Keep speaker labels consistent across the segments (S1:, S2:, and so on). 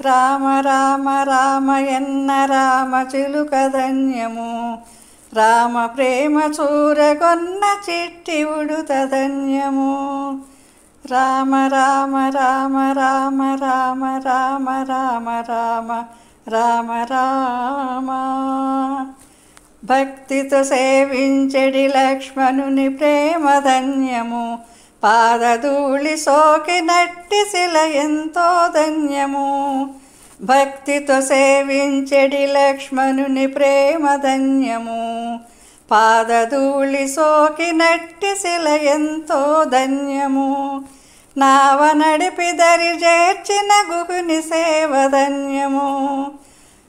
S1: రామ రామ రామ ఎన్న రామ చిలుక ధన్యము. రామ ప్రేమ చూరగొన్న చిట్టి ఉడుత ధన్యము. రామ రామ రామ రామ రామ రామ రామ రామ రామ రామ. భక్తితో సేవించెడి లక్ష్మణుని ప్రేమ ధన్యము. పాదధూళి సోకి నట్టి శిల ఎంతో ధన్యము. భక్తితో సేవించెడి లక్ష్మణుని ప్రేమ ధన్యము. పాదధూళి సోకి నట్టి శిల ఎంతో ధన్యము. నావ నడిపి దరి చేర్చిన గుహుని సేవ ధన్యము.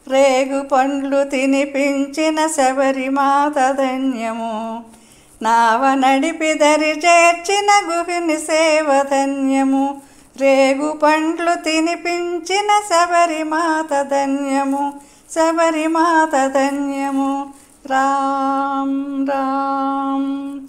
S1: రేగు పండ్లు తినిపించిన శబరిమాత ధన్యము. నావ నడిపి దరి చేర్చిన గుహిని సేవ ధన్యము రేగు పండ్లు తినిపించిన శబరిమాత ధన్యము. శబరిమాత ధన్యము. రామ్ రామ్.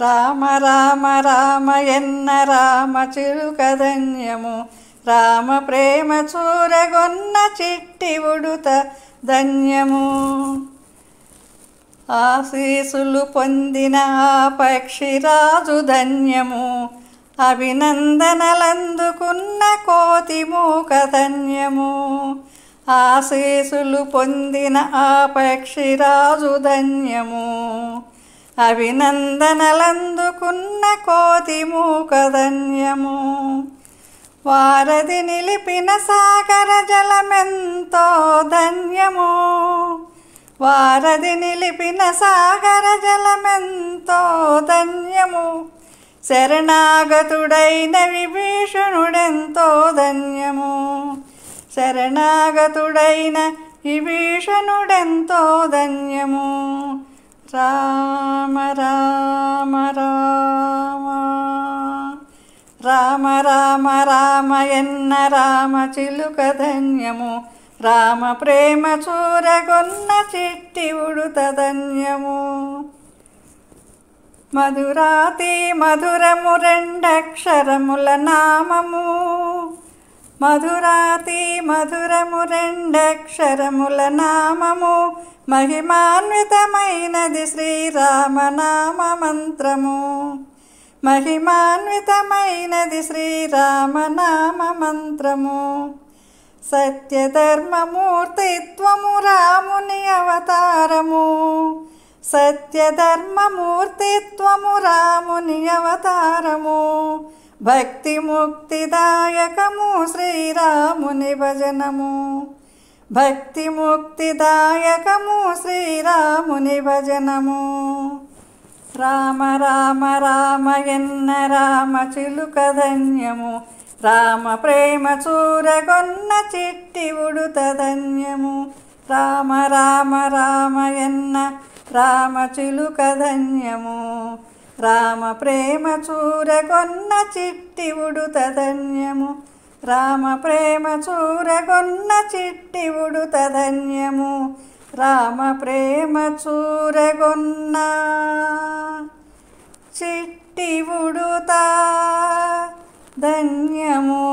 S1: రామ రామ రామ ఎన్న రామ చిలుక ధన్యము. రామ ప్రేమ చూరగొన్న చిట్టి ఉడుత ధన్యము. ఆశీసులు పొందిన ఆ పక్షిరాజు ధన్యము. అభినందనలందుకున్న కోతి మూక ధన్యము. ఆశీసులు పొందిన ఆ పక్షిరాజు ధన్యము. అభినందనలందుకున్న కోతి మూక ధన్యము. వారధి నిలిపిన సాగర జలమెంతో ధన్యము. వారధి నిలిపిన సాగర జలమెంతో ధన్యము. శరణాగతుడైన విభీషణుడెంతో ధన్యము. శరణాగతుడైన విభీషణుడెంతో ధన్యము. రామ రామ రామ. రామ రామ రామ ఎన్న రామ చిలుక ధన్యము. రామ ప్రేమ చూరగొన్న చిట్టి ఉడుత ధన్యము. మధురాతి మధురము రెండక్షరముల నామము. మధురాతి మధురము రెండక్షరముల నామము. మహిమాన్వితమైనది శ్రీరామనామ మంత్రము మహిమాన్వితమైనది శ్రీరామనామ మంత్రము సత్యధర్మమూర్తిత్వము రాముని అవతారము సత్యధర్మమూర్తిత్వము రాముని అవతారము భక్తి ముక్తిదాయకము శ్రీరాముని భజనము. భక్తి ముక్తిదాయకము శ్రీరాముని భజనము. రామ రామ రామ ఎన్న రామ చిలుక ధన్యము. రామ ప్రేమ చూరగొన్న చిట్టి ఉడుత ధన్యము రామ రామ రామ ఎన్న రామ చిలుక ధన్యము. రామ ప్రేమ చూరగొన్న చిట్టి ఉడుత ధన్యము రామ ప్రేమ చూరగొన్న చిట్టి ఉడుత ధన్యము రామ ప్రేమ చూరగొన్న చిట్టి ఉడుతా ധന്യമോ